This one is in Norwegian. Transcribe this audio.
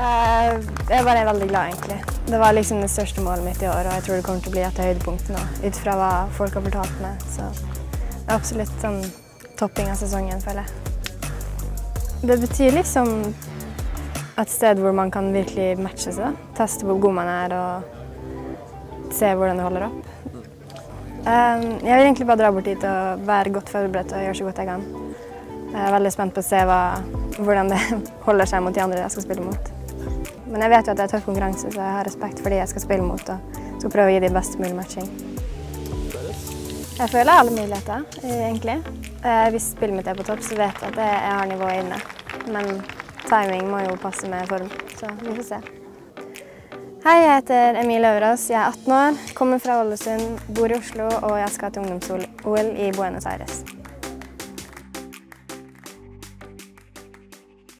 Eh, Jeg bare er veldig glad, egentlig. Det var liksom det største målet mitt i år, og jeg tror det kommer til å bli et av høydepunktene ut fra hva folk har fortalt meg. Så det er absolutt sånn topping av sesongen, føler jeg. Det betyr liksom et sted hvor man kan virkelig matche seg. Teste hvor god man er og se hvordan det holder opp. Eh, Jeg vil egentlig bare dra bort dit og være godt forberedt og gjøre så godt jeg kan. Jeg er veldig spent på å se hva, hvordan det holder seg mot de andre jeg skal spille mot. Men jeg vet jo at det er tøff konkurranse, så jeg har respekt for de jeg skal spille mot og skal prøve å gi de best mulig matching. Jeg føler alle muligheter, egentlig. Eh, Hvis spillet mitt er på topp, så vet jeg at jeg har nivået inne. Men timing må jo passe med form, så vi får se. Hei, jeg heter Emilie Øverås. Jeg er 18 år, kommer fra Ålesund, bor i Oslo og jeg skal til ungdoms-OL i Buenos Aires.